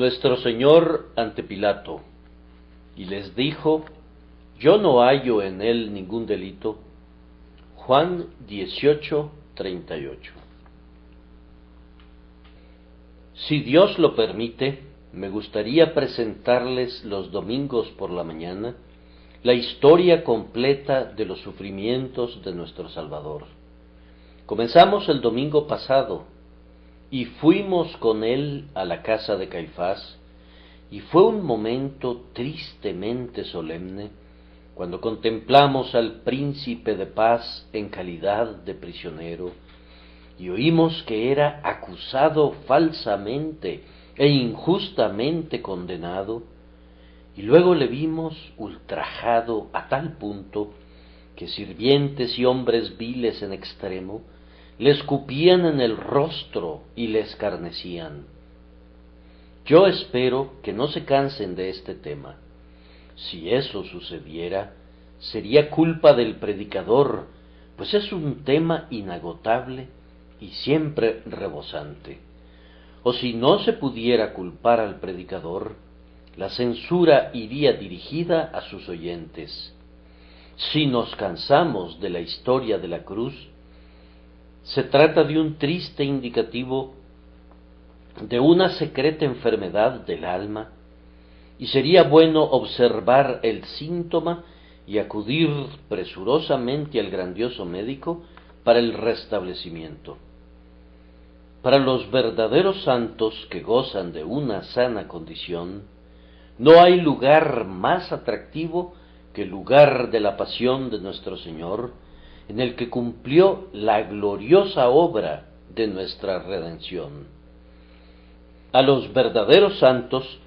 nuestro Señor ante Pilato, y les dijo, yo no hallo en él ningún delito. Juan 18, 38. Si Dios lo permite, me gustaría presentarles los domingos por la mañana la historia completa de los sufrimientos de nuestro Salvador. Comenzamos el domingo pasado y fuimos con él a la casa de Caifás, y fue un momento tristemente solemne cuando contemplamos al príncipe de paz en calidad de prisionero, y oímos que era acusado falsamente e injustamente condenado, y luego le vimos ultrajado a tal punto que sirvientes y hombres viles en extremo le escupían en el rostro y le escarnecían. Yo espero que no se cansen de este tema. Si eso sucediera, sería culpa del predicador, pues es un tema inagotable y siempre rebosante. O si no se pudiera culpar al predicador, la censura iría dirigida a sus oyentes. Si nos cansamos de la historia de la cruz, se trata de un triste indicativo de una secreta enfermedad del alma, y sería bueno observar el síntoma y acudir presurosamente al grandioso médico para el restablecimiento. Para los verdaderos santos que gozan de una sana condición, no hay lugar más atractivo que el lugar de la pasión de nuestro Señor, en el que cumplió la gloriosa obra de nuestra redención. A los verdaderos santos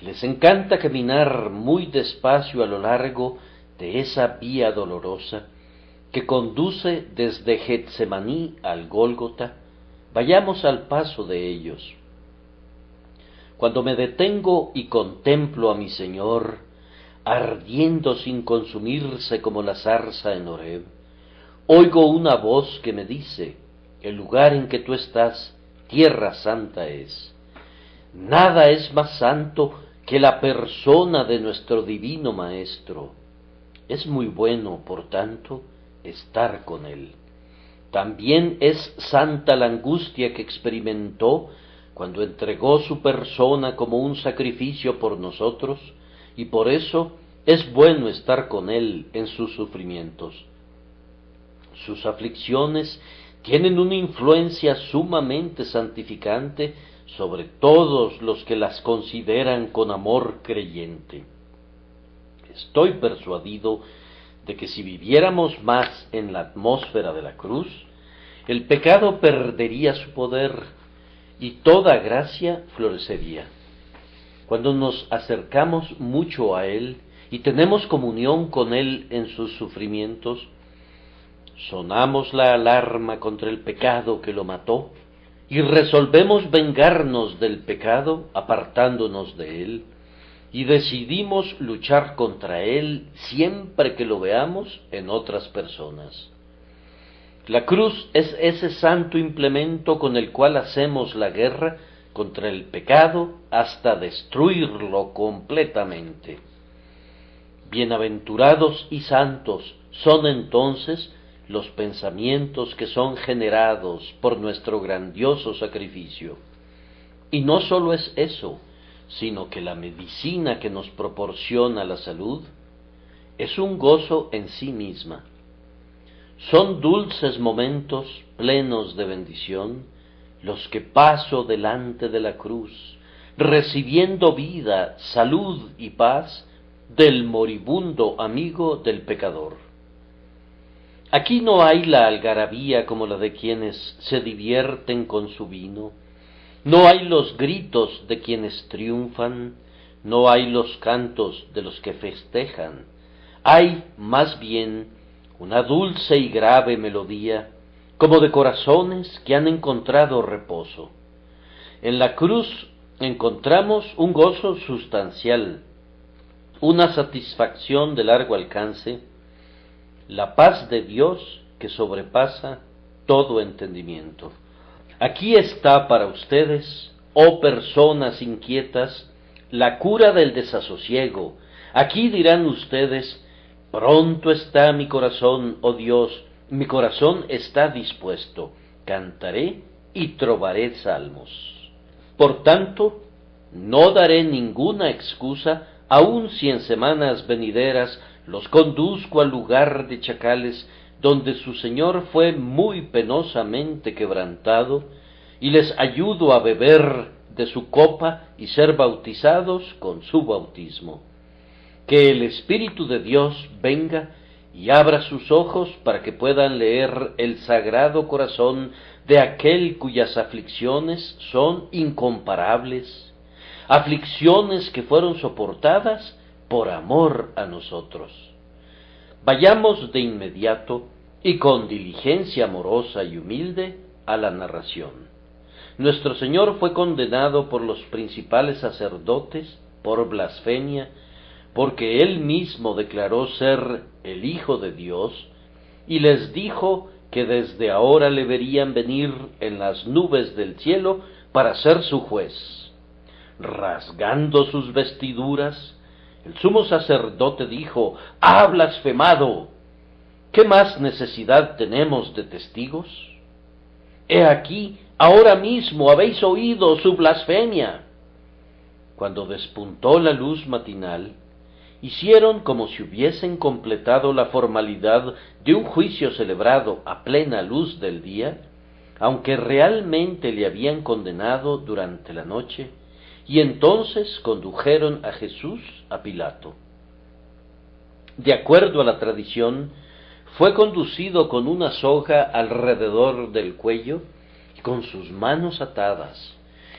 les encanta caminar muy despacio a lo largo de esa vía dolorosa que conduce desde Getsemaní al Gólgota, vayamos al paso de ellos. Cuando me detengo y contemplo a mi Señor, ardiendo sin consumirse como la zarza en Horeb, Oigo una voz que me dice, el lugar en que tú estás, tierra santa es. Nada es más santo que la persona de nuestro divino Maestro. Es muy bueno, por tanto, estar con Él. También es santa la angustia que experimentó cuando entregó su persona como un sacrificio por nosotros, y por eso es bueno estar con Él en sus sufrimientos sus aflicciones tienen una influencia sumamente santificante sobre todos los que las consideran con amor creyente. Estoy persuadido de que si viviéramos más en la atmósfera de la cruz, el pecado perdería su poder y toda gracia florecería. Cuando nos acercamos mucho a Él y tenemos comunión con Él en sus sufrimientos, sonamos la alarma contra el pecado que lo mató y resolvemos vengarnos del pecado apartándonos de él y decidimos luchar contra él siempre que lo veamos en otras personas. La cruz es ese santo implemento con el cual hacemos la guerra contra el pecado hasta destruirlo completamente. Bienaventurados y santos son entonces los pensamientos que son generados por nuestro grandioso sacrificio. Y no solo es eso, sino que la medicina que nos proporciona la salud es un gozo en sí misma. Son dulces momentos plenos de bendición los que paso delante de la cruz, recibiendo vida, salud y paz del moribundo amigo del pecador. Aquí no hay la algarabía como la de quienes se divierten con su vino, no hay los gritos de quienes triunfan, no hay los cantos de los que festejan, hay más bien una dulce y grave melodía, como de corazones que han encontrado reposo. En la cruz encontramos un gozo sustancial, una satisfacción de largo alcance, la paz de Dios que sobrepasa todo entendimiento. Aquí está para ustedes oh personas inquietas, la cura del desasosiego. Aquí dirán ustedes, pronto está mi corazón, oh Dios, mi corazón está dispuesto, cantaré y trovaré salmos. Por tanto, no daré ninguna excusa, aun si en semanas venideras los conduzco al lugar de chacales, donde su Señor fue muy penosamente quebrantado, y les ayudo a beber de su copa y ser bautizados con su bautismo. Que el Espíritu de Dios venga y abra sus ojos para que puedan leer el sagrado corazón de aquel cuyas aflicciones son incomparables, aflicciones que fueron soportadas por amor a nosotros. Vayamos de inmediato y con diligencia amorosa y humilde a la narración. Nuestro Señor fue condenado por los principales sacerdotes por blasfemia, porque él mismo declaró ser el Hijo de Dios, y les dijo que desde ahora le verían venir en las nubes del cielo para ser su juez. Rasgando sus vestiduras, el sumo sacerdote dijo, Ha blasfemado. ¿Qué más necesidad tenemos de testigos? He aquí, ahora mismo habéis oído su blasfemia. Cuando despuntó la luz matinal, hicieron como si hubiesen completado la formalidad de un juicio celebrado a plena luz del día, aunque realmente le habían condenado durante la noche, y entonces condujeron a Jesús a Pilato. De acuerdo a la tradición, fue conducido con una soga alrededor del cuello y con sus manos atadas.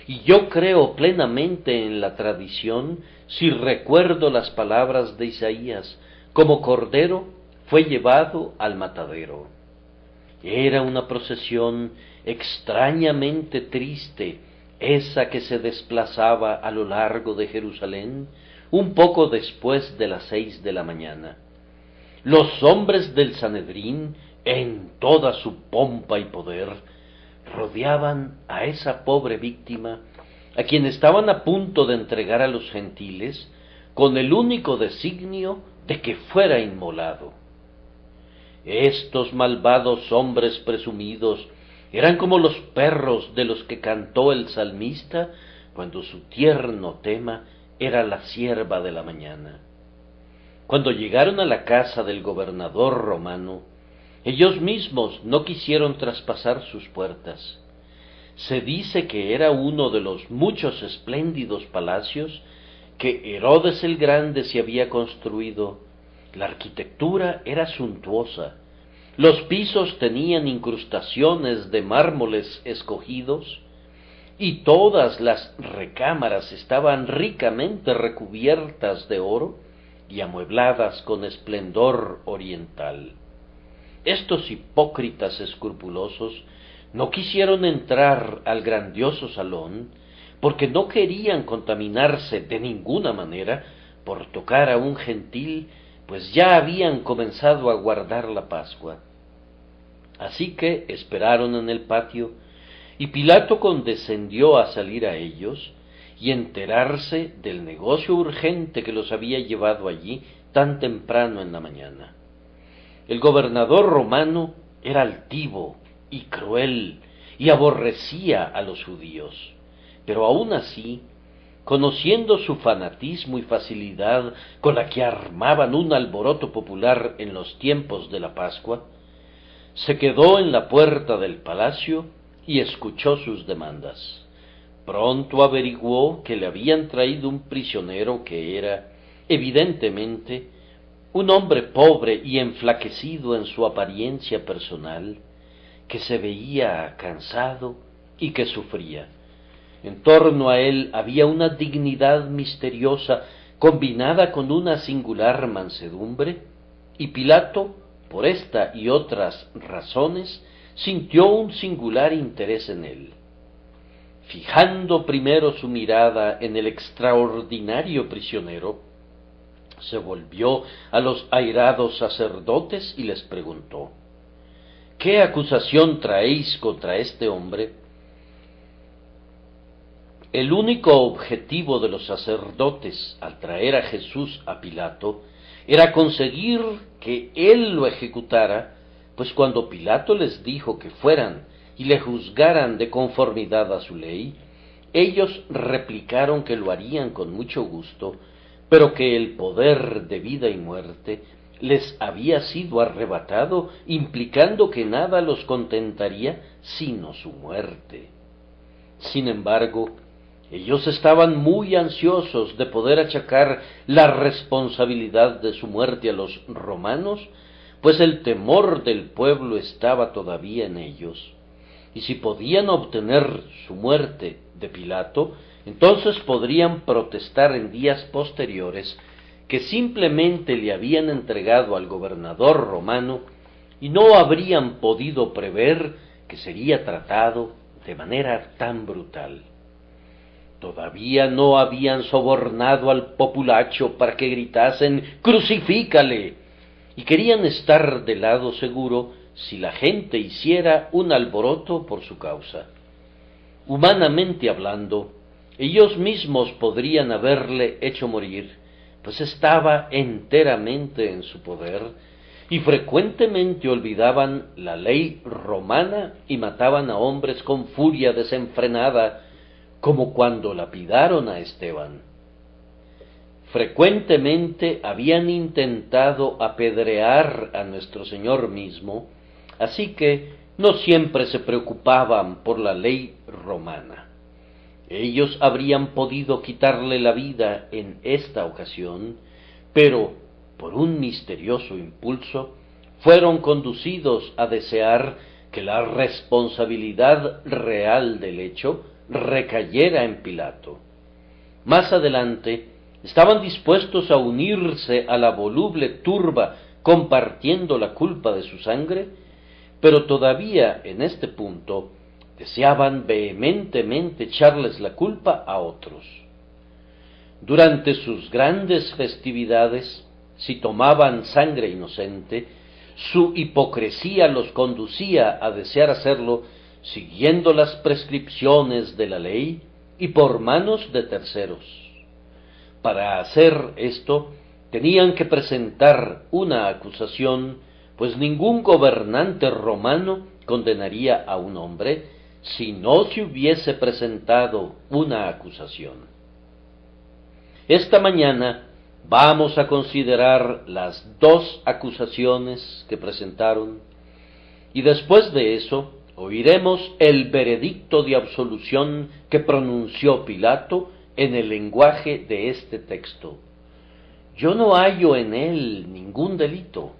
Y yo creo plenamente en la tradición si recuerdo las palabras de Isaías, como cordero fue llevado al matadero. Era una procesión extrañamente triste, esa que se desplazaba a lo largo de Jerusalén un poco después de las seis de la mañana. Los hombres del Sanedrín, en toda su pompa y poder, rodeaban a esa pobre víctima a quien estaban a punto de entregar a los gentiles con el único designio de que fuera inmolado. Estos malvados hombres presumidos eran como los perros de los que cantó el salmista cuando su tierno tema era la sierva de la mañana. Cuando llegaron a la casa del gobernador romano, ellos mismos no quisieron traspasar sus puertas, se dice que era uno de los muchos espléndidos palacios que Herodes el Grande se había construido. La arquitectura era suntuosa. Los pisos tenían incrustaciones de mármoles escogidos y todas las recámaras estaban ricamente recubiertas de oro y amuebladas con esplendor oriental. Estos hipócritas escrupulosos no quisieron entrar al grandioso salón porque no querían contaminarse de ninguna manera por tocar a un gentil, pues ya habían comenzado a guardar la Pascua. Así que esperaron en el patio, y Pilato condescendió a salir a ellos y enterarse del negocio urgente que los había llevado allí tan temprano en la mañana. El gobernador romano era altivo, y cruel y aborrecía a los judíos. Pero aun así, conociendo su fanatismo y facilidad con la que armaban un alboroto popular en los tiempos de la Pascua, se quedó en la puerta del palacio y escuchó sus demandas. Pronto averiguó que le habían traído un prisionero que era, evidentemente, un hombre pobre y enflaquecido en su apariencia personal, que se veía cansado y que sufría. En torno a él había una dignidad misteriosa combinada con una singular mansedumbre, y Pilato, por esta y otras razones, sintió un singular interés en él. Fijando primero su mirada en el extraordinario prisionero, se volvió a los airados sacerdotes y les preguntó ¿Qué acusación traéis contra este hombre? El único objetivo de los sacerdotes al traer a Jesús a Pilato era conseguir que él lo ejecutara, pues cuando Pilato les dijo que fueran y le juzgaran de conformidad a su ley, ellos replicaron que lo harían con mucho gusto, pero que el poder de vida y muerte les había sido arrebatado, implicando que nada los contentaría sino su muerte. Sin embargo, ellos estaban muy ansiosos de poder achacar la responsabilidad de su muerte a los romanos, pues el temor del pueblo estaba todavía en ellos. Y si podían obtener su muerte de Pilato, entonces podrían protestar en días posteriores que simplemente le habían entregado al gobernador romano y no habrían podido prever que sería tratado de manera tan brutal. Todavía no habían sobornado al populacho para que gritasen Crucifícale y querían estar del lado seguro si la gente hiciera un alboroto por su causa. Humanamente hablando, ellos mismos podrían haberle hecho morir, pues estaba enteramente en su poder, y frecuentemente olvidaban la ley romana y mataban a hombres con furia desenfrenada, como cuando lapidaron a Esteban. Frecuentemente habían intentado apedrear a nuestro Señor mismo, así que no siempre se preocupaban por la ley romana. Ellos habrían podido quitarle la vida en esta ocasión, pero por un misterioso impulso fueron conducidos a desear que la responsabilidad real del hecho recayera en Pilato. Más adelante, estaban dispuestos a unirse a la voluble turba compartiendo la culpa de su sangre, pero todavía en este punto deseaban vehementemente echarles la culpa a otros. Durante sus grandes festividades, si tomaban sangre inocente, su hipocresía los conducía a desear hacerlo siguiendo las prescripciones de la ley y por manos de terceros. Para hacer esto, tenían que presentar una acusación, pues ningún gobernante romano condenaría a un hombre si no se hubiese presentado una acusación. Esta mañana vamos a considerar las dos acusaciones que presentaron y después de eso oiremos el veredicto de absolución que pronunció Pilato en el lenguaje de este texto. Yo no hallo en él ningún delito.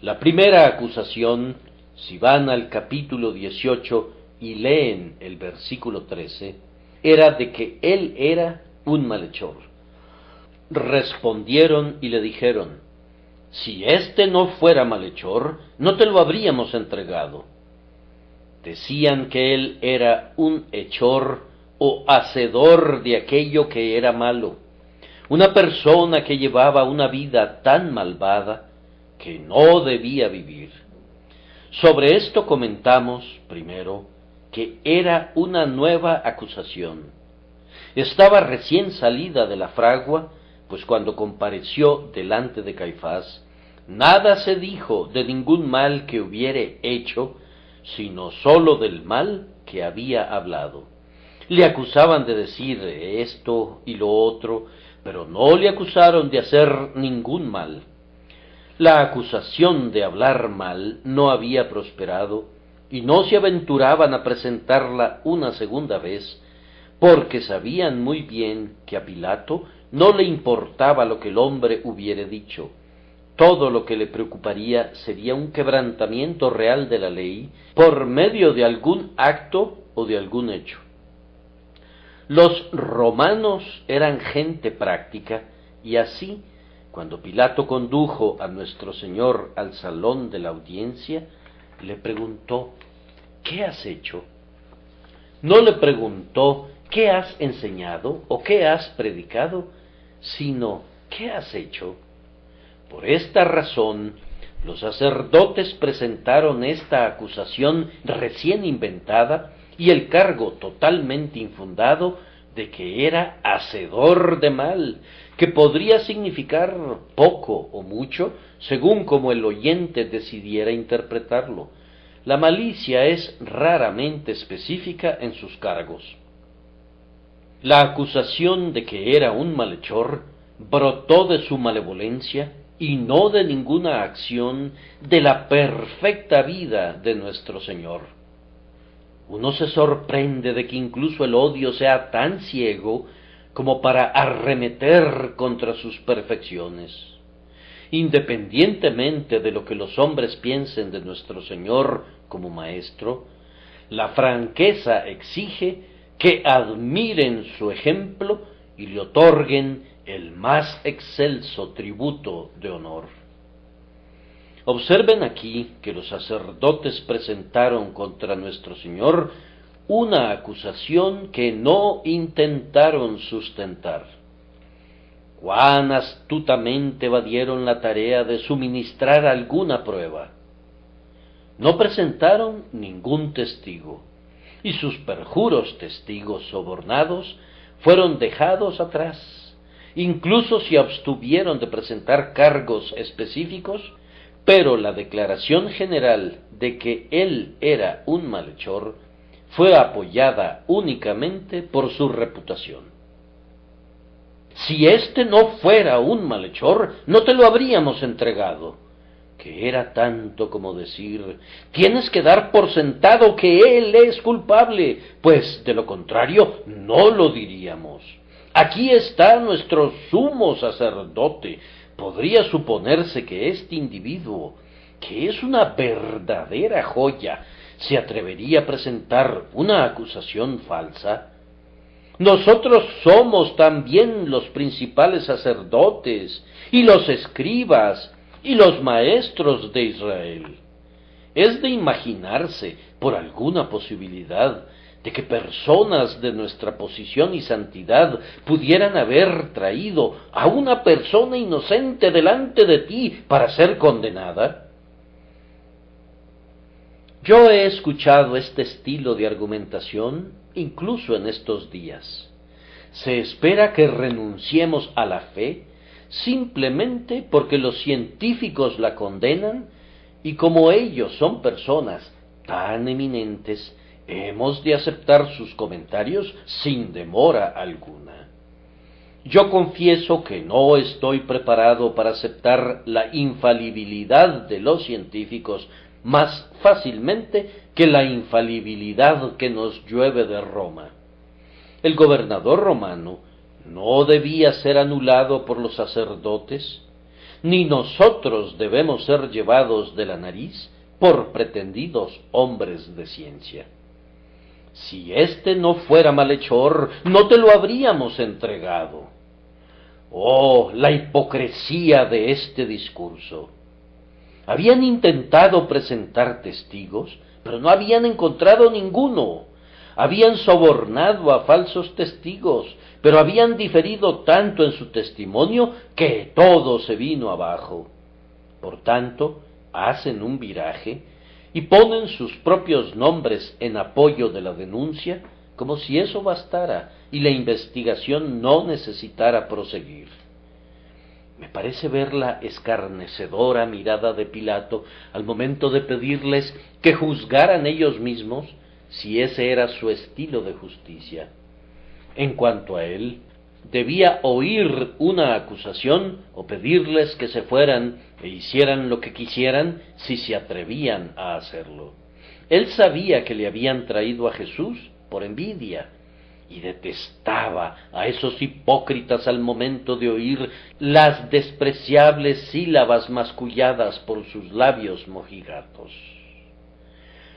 La primera acusación, si van al capítulo 18 y leen el versículo 13, era de que él era un malhechor. Respondieron y le dijeron, si éste no fuera malhechor, no te lo habríamos entregado. Decían que él era un hechor o hacedor de aquello que era malo, una persona que llevaba una vida tan malvada que no debía vivir. Sobre esto comentamos, primero, que era una nueva acusación. Estaba recién salida de la fragua, pues cuando compareció delante de Caifás, nada se dijo de ningún mal que hubiere hecho, sino sólo del mal que había hablado. Le acusaban de decir esto y lo otro, pero no le acusaron de hacer ningún mal. La acusación de hablar mal no había prosperado, y no se aventuraban a presentarla una segunda vez, porque sabían muy bien que a Pilato no le importaba lo que el hombre hubiere dicho, todo lo que le preocuparía sería un quebrantamiento real de la ley por medio de algún acto o de algún hecho. Los romanos eran gente práctica y así, cuando Pilato condujo a nuestro Señor al salón de la audiencia, le preguntó, ¿qué has hecho? No le preguntó, ¿qué has enseñado o qué has predicado? sino, ¿qué has hecho? Por esta razón, los sacerdotes presentaron esta acusación recién inventada y el cargo totalmente infundado de que era hacedor de mal, que podría significar poco o mucho, según como el oyente decidiera interpretarlo. La malicia es raramente específica en sus cargos. La acusación de que era un malhechor brotó de su malevolencia y no de ninguna acción de la perfecta vida de nuestro Señor. Uno se sorprende de que incluso el odio sea tan ciego como para arremeter contra sus perfecciones. Independientemente de lo que los hombres piensen de nuestro Señor como Maestro, la franqueza exige que admiren su ejemplo y le otorguen el más excelso tributo de honor. Observen aquí que los sacerdotes presentaron contra nuestro Señor una acusación que no intentaron sustentar. Cuán astutamente evadieron la tarea de suministrar alguna prueba. No presentaron ningún testigo, y sus perjuros testigos sobornados fueron dejados atrás. Incluso si abstuvieron de presentar cargos específicos, pero la declaración general de que él era un malhechor fue apoyada únicamente por su reputación. Si éste no fuera un malhechor, no te lo habríamos entregado. Que era tanto como decir, tienes que dar por sentado que él es culpable, pues de lo contrario no lo diríamos. Aquí está nuestro sumo sacerdote, podría suponerse que este individuo, que es una verdadera joya, se atrevería a presentar una acusación falsa? Nosotros somos también los principales sacerdotes y los escribas y los maestros de Israel. Es de imaginarse, por alguna posibilidad, de que personas de nuestra posición y santidad pudieran haber traído a una persona inocente delante de ti para ser condenada? Yo he escuchado este estilo de argumentación incluso en estos días. Se espera que renunciemos a la fe simplemente porque los científicos la condenan y como ellos son personas tan eminentes, hemos de aceptar sus comentarios sin demora alguna. Yo confieso que no estoy preparado para aceptar la infalibilidad de los científicos más fácilmente que la infalibilidad que nos llueve de Roma. El gobernador romano no debía ser anulado por los sacerdotes, ni nosotros debemos ser llevados de la nariz por pretendidos hombres de ciencia. Si éste no fuera malhechor, no te lo habríamos entregado. Oh, la hipocresía de este discurso. Habían intentado presentar testigos, pero no habían encontrado ninguno. Habían sobornado a falsos testigos, pero habían diferido tanto en su testimonio que todo se vino abajo. Por tanto, hacen un viraje y ponen sus propios nombres en apoyo de la denuncia, como si eso bastara y la investigación no necesitara proseguir. Me parece ver la escarnecedora mirada de Pilato al momento de pedirles que juzgaran ellos mismos si ese era su estilo de justicia. En cuanto a él, debía oír una acusación o pedirles que se fueran e hicieran lo que quisieran si se atrevían a hacerlo. Él sabía que le habían traído a Jesús por envidia y detestaba a esos hipócritas al momento de oír las despreciables sílabas masculladas por sus labios mojigatos.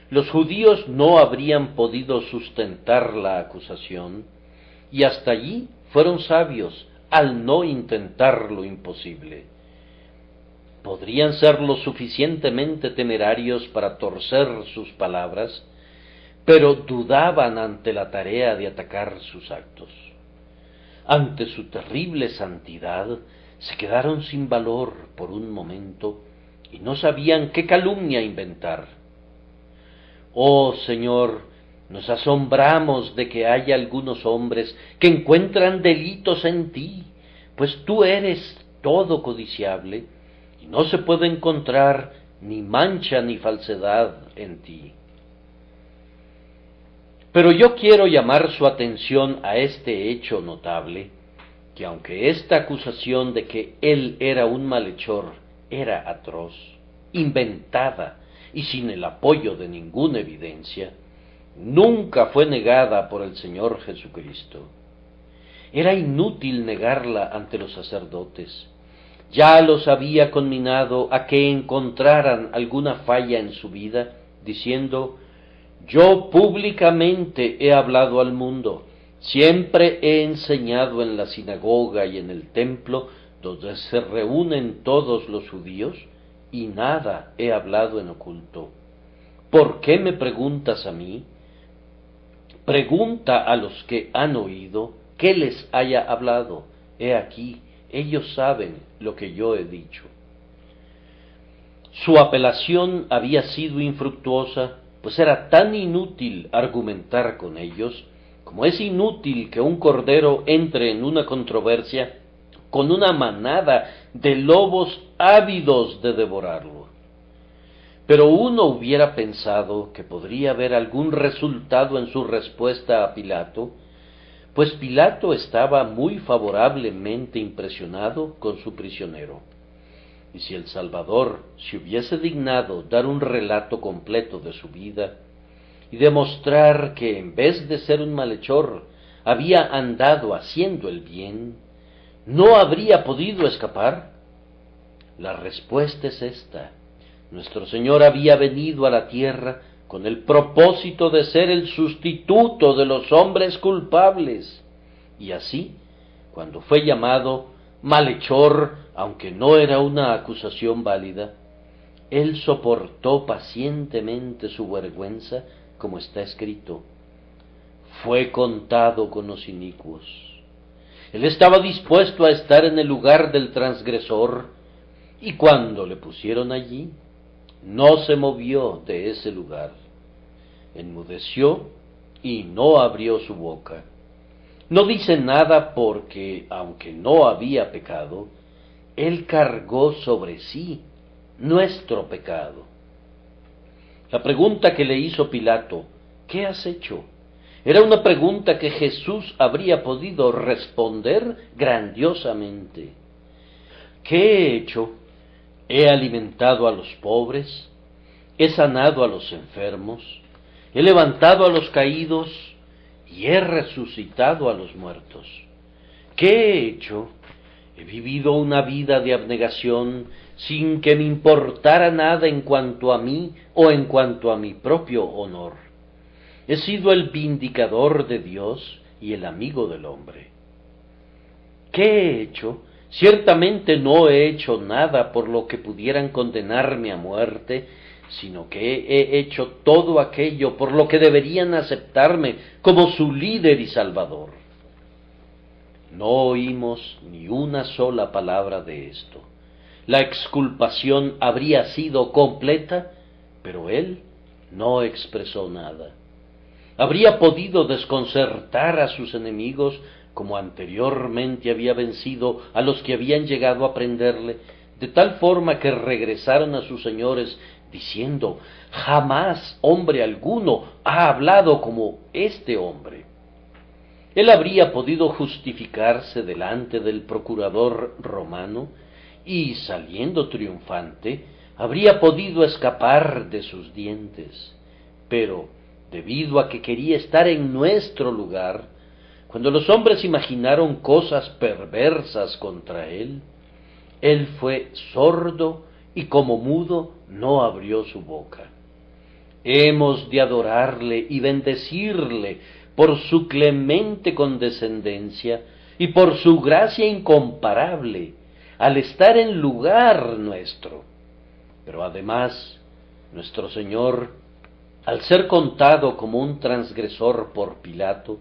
Los judíos no habrían podido sustentar la acusación y hasta allí fueron sabios al no intentar lo imposible. ¿Podrían ser lo suficientemente temerarios para torcer sus palabras? pero dudaban ante la tarea de atacar sus actos. Ante su terrible santidad, se quedaron sin valor por un momento y no sabían qué calumnia inventar. Oh Señor, Nos asombramos de que haya algunos hombres que encuentran delitos en ti, pues tú eres todo codiciable y no se puede encontrar ni mancha ni falsedad en ti. Pero yo quiero llamar su atención a este hecho notable, que aunque esta acusación de que él era un malhechor era atroz, inventada y sin el apoyo de ninguna evidencia, nunca fue negada por el Señor Jesucristo. Era inútil negarla ante los sacerdotes. Ya los había conminado a que encontraran alguna falla en su vida, diciendo, yo públicamente he hablado al mundo, siempre he enseñado en la sinagoga y en el templo, donde se reúnen todos los judíos, y nada he hablado en oculto. ¿Por qué me preguntas a mí? Pregunta a los que han oído qué les haya hablado. He aquí, ellos saben lo que yo he dicho. Su apelación había sido infructuosa, pues era tan inútil argumentar con ellos, como es inútil que un cordero entre en una controversia con una manada de lobos ávidos de devorarlo. Pero uno hubiera pensado que podría haber algún resultado en su respuesta a Pilato, pues Pilato estaba muy favorablemente impresionado con su prisionero. Y si el Salvador se hubiese dignado dar un relato completo de su vida y demostrar que en vez de ser un malhechor había andado haciendo el bien, ¿no habría podido escapar? La respuesta es esta. Nuestro Señor había venido a la tierra con el propósito de ser el sustituto de los hombres culpables. Y así, cuando fue llamado malhechor, aunque no era una acusación válida, él soportó pacientemente su vergüenza, como está escrito. Fue contado con los inicuos. Él estaba dispuesto a estar en el lugar del transgresor, y cuando le pusieron allí, no se movió de ese lugar, enmudeció y no abrió su boca. No dice nada porque, aunque no había pecado, él cargó sobre sí nuestro pecado. La pregunta que le hizo Pilato, ¿qué has hecho? Era una pregunta que Jesús habría podido responder grandiosamente. ¿Qué he hecho? He alimentado a los pobres, he sanado a los enfermos, he levantado a los caídos y he resucitado a los muertos. ¿Qué he hecho? He vivido una vida de abnegación sin que me importara nada en cuanto a mí o en cuanto a mi propio honor. He sido el vindicador de Dios y el amigo del hombre. ¿Qué he hecho? Ciertamente no he hecho nada por lo que pudieran condenarme a muerte, sino que he hecho todo aquello por lo que deberían aceptarme como su líder y salvador. No oímos ni una sola palabra de esto. La exculpación habría sido completa, pero él no expresó nada. Habría podido desconcertar a sus enemigos como anteriormente había vencido a los que habían llegado a prenderle, de tal forma que regresaron a sus señores diciendo, jamás hombre alguno ha hablado como este hombre. Él habría podido justificarse delante del procurador romano y, saliendo triunfante, habría podido escapar de sus dientes. Pero, debido a que quería estar en nuestro lugar, cuando los hombres imaginaron cosas perversas contra él, él fue sordo y como mudo no abrió su boca. Hemos de adorarle y bendecirle por su clemente condescendencia y por su gracia incomparable al estar en lugar nuestro. Pero además, nuestro Señor, al ser contado como un transgresor por Pilato,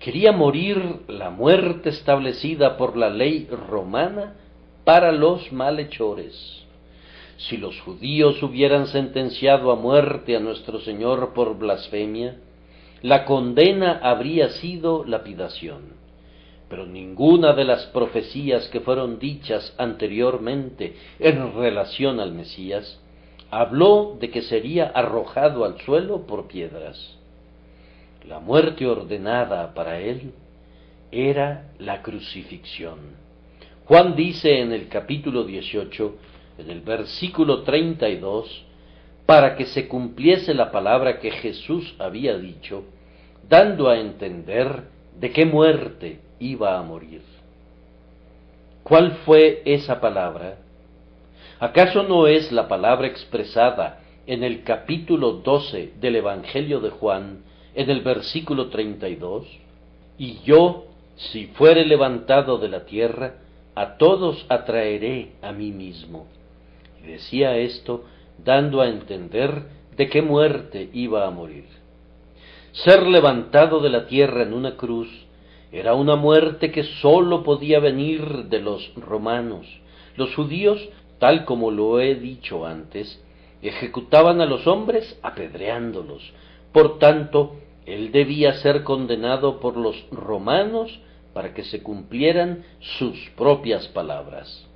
quería morir la muerte establecida por la ley romana para los malhechores. Si los judíos hubieran sentenciado a muerte a nuestro Señor por blasfemia, la condena habría sido lapidación. Pero ninguna de las profecías que fueron dichas anteriormente en relación al Mesías habló de que sería arrojado al suelo por piedras. La muerte ordenada para él era la crucifixión. Juan dice en el capítulo 18, en el versículo 32, para que se cumpliese la palabra que Jesús había dicho, dando a entender de qué muerte iba a morir. ¿Cuál fue esa palabra? ¿Acaso no es la palabra expresada en el capítulo 12 del Evangelio de Juan, en el versículo 32? Y yo, si fuere levantado de la tierra, a todos atraeré a mí mismo. Y decía esto dando a entender de qué muerte iba a morir. Ser levantado de la tierra en una cruz era una muerte que sólo podía venir de los romanos. Los judíos, tal como lo he dicho antes, ejecutaban a los hombres apedreándolos. Por tanto, él debía ser condenado por los romanos para que se cumplieran sus propias palabras.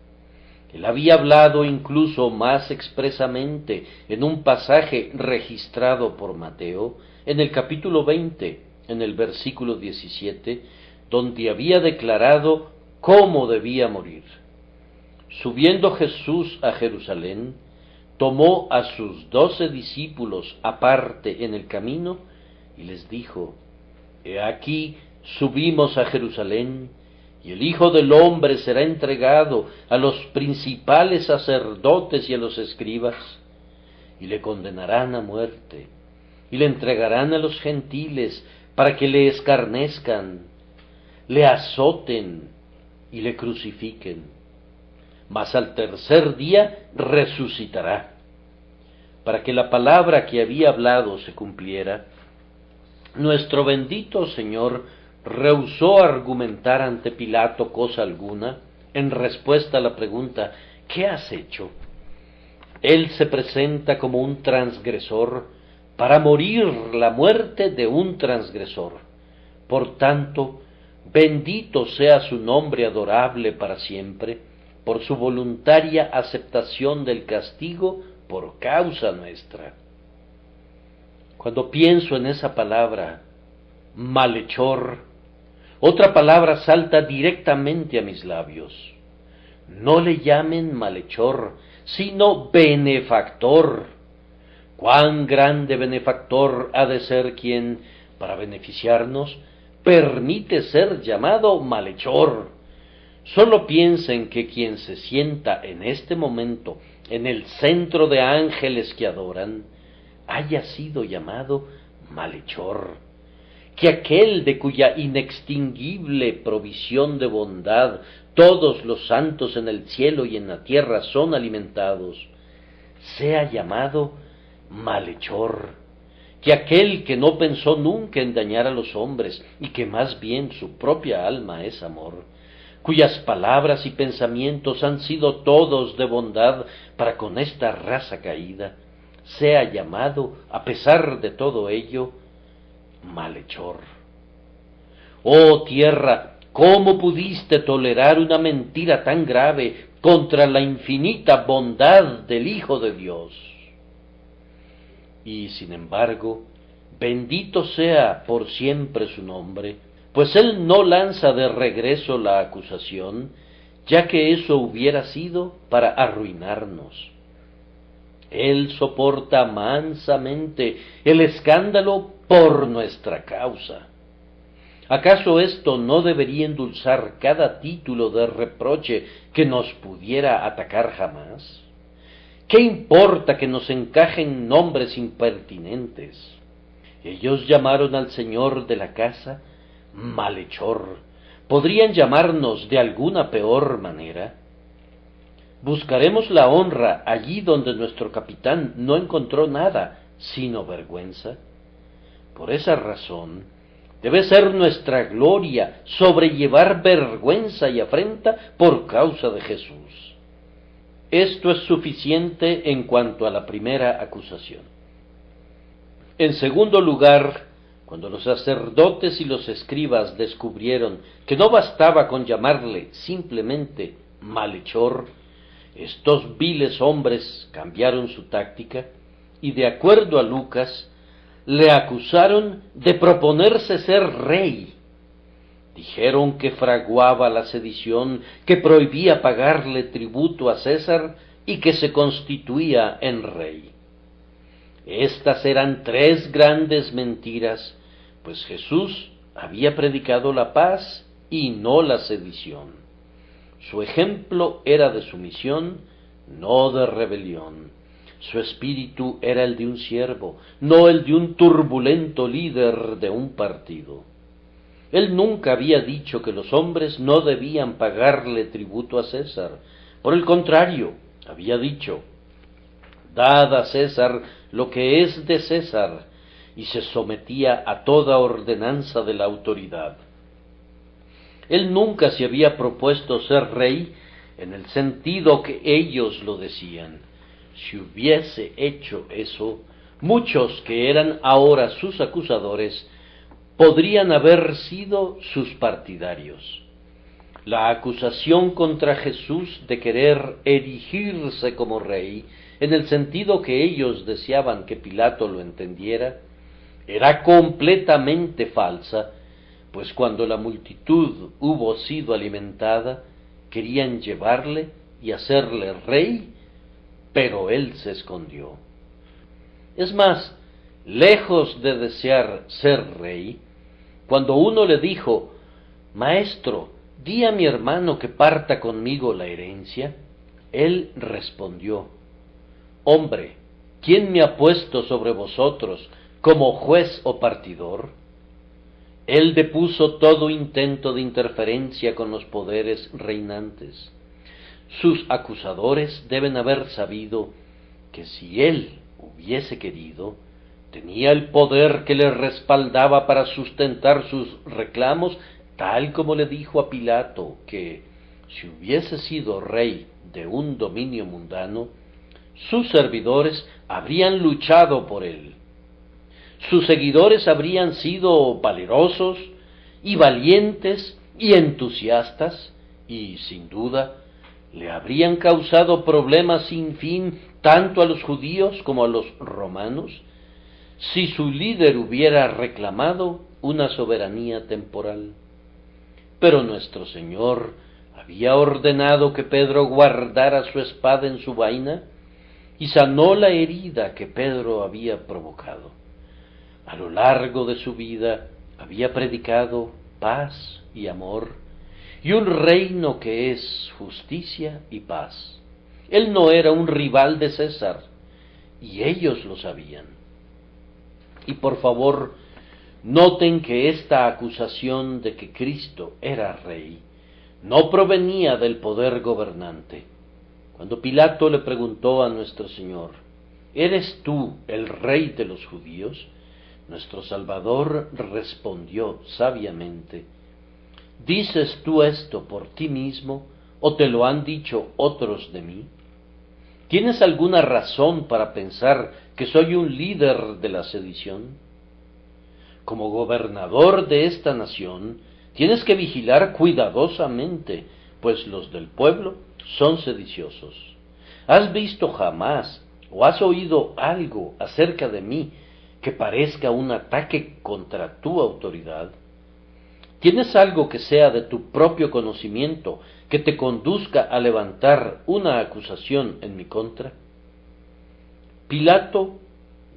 Él había hablado incluso más expresamente en un pasaje registrado por Mateo, en el capítulo 20, en el versículo 17, donde había declarado cómo debía morir. Subiendo Jesús a Jerusalén, tomó a sus doce discípulos aparte en el camino y les dijo, He aquí subimos a Jerusalén, y el Hijo del Hombre será entregado a los principales sacerdotes y a los escribas, y le condenarán a muerte, y le entregarán a los gentiles para que le escarnezcan, le azoten y le crucifiquen. Mas al tercer día resucitará. Para que la palabra que había hablado se cumpliera, nuestro bendito Señor rehusó argumentar ante Pilato cosa alguna en respuesta a la pregunta ¿qué has hecho? Él se presenta como un transgresor para morir la muerte de un transgresor. Por tanto, bendito sea su nombre adorable para siempre, por su voluntaria aceptación del castigo por causa nuestra. Cuando pienso en esa palabra, malhechor, otra palabra salta directamente a mis labios. No le llamen malhechor, sino benefactor. Cuán grande benefactor ha de ser quien, para beneficiarnos, permite ser llamado malhechor. Solo piensen que quien se sienta en este momento en el centro de ángeles que adoran, haya sido llamado malhechor que aquel de cuya inextinguible provisión de bondad todos los santos en el cielo y en la tierra son alimentados, sea llamado malhechor, que aquel que no pensó nunca en dañar a los hombres y que más bien su propia alma es amor, cuyas palabras y pensamientos han sido todos de bondad para con esta raza caída, sea llamado, a pesar de todo ello, malhechor. Oh tierra, ¿cómo pudiste tolerar una mentira tan grave contra la infinita bondad del Hijo de Dios? Y sin embargo, bendito sea por siempre su nombre, pues Él no lanza de regreso la acusación, ya que eso hubiera sido para arruinarnos. Él soporta mansamente el escándalo por nuestra causa. ¿Acaso esto no debería endulzar cada título de reproche que nos pudiera atacar jamás? ¿Qué importa que nos encajen nombres impertinentes? Ellos llamaron al señor de la casa malhechor. ¿Podrían llamarnos de alguna peor manera? Buscaremos la honra allí donde nuestro capitán no encontró nada sino vergüenza. Por esa razón, debe ser nuestra gloria sobrellevar vergüenza y afrenta por causa de Jesús. Esto es suficiente en cuanto a la primera acusación. En segundo lugar, Cuando los sacerdotes y los escribas descubrieron que no bastaba con llamarle simplemente malhechor, estos viles hombres cambiaron su táctica y de acuerdo a Lucas, le acusaron de proponerse ser rey. Dijeron que fraguaba la sedición, que prohibía pagarle tributo a César y que se constituía en rey. Estas eran tres grandes mentiras, pues Jesús había predicado la paz y no la sedición. Su ejemplo era de sumisión, no de rebelión. Su espíritu era el de un siervo, no el de un turbulento líder de un partido. Él nunca había dicho que los hombres no debían pagarle tributo a César. Por el contrario, había dicho, Dad a César lo que es de César, y se sometía a toda ordenanza de la autoridad. Él nunca se había propuesto ser rey en el sentido que ellos lo decían. Si hubiese hecho eso, muchos que eran ahora sus acusadores podrían haber sido sus partidarios. La acusación contra Jesús de querer erigirse como rey, en el sentido que ellos deseaban que Pilato lo entendiera, era completamente falsa, pues cuando la multitud hubo sido alimentada, querían llevarle y hacerle rey pero él se escondió. Es más, lejos de desear ser rey, cuando uno le dijo, Maestro, di a mi hermano que parta conmigo la herencia, él respondió, Hombre, ¿quién me ha puesto sobre vosotros como juez o partidor? Él depuso todo intento de interferencia con los poderes reinantes sus acusadores deben haber sabido que si él hubiese querido, tenía el poder que le respaldaba para sustentar sus reclamos, tal como le dijo a Pilato que, si hubiese sido rey de un dominio mundano, sus servidores habrían luchado por él. Sus seguidores habrían sido valerosos y valientes y entusiastas, y sin duda le habrían causado problemas sin fin tanto a los judíos como a los romanos si su líder hubiera reclamado una soberanía temporal. Pero nuestro Señor había ordenado que Pedro guardara su espada en su vaina y sanó la herida que Pedro había provocado. A lo largo de su vida había predicado paz y amor, y un reino que es justicia y paz. Él no era un rival de César, y ellos lo sabían. Y por favor, noten que esta acusación de que Cristo era rey no provenía del poder gobernante. Cuando Pilato le preguntó a nuestro Señor, ¿Eres tú el rey de los judíos? Nuestro Salvador respondió sabiamente, ¿Dices tú esto por ti mismo o te lo han dicho otros de mí? ¿Tienes alguna razón para pensar que soy un líder de la sedición? Como gobernador de esta nación, tienes que vigilar cuidadosamente, pues los del pueblo son sediciosos. ¿Has visto jamás o has oído algo acerca de mí que parezca un ataque contra tu autoridad? ¿Tienes algo que sea de tu propio conocimiento que te conduzca a levantar una acusación en mi contra? Pilato,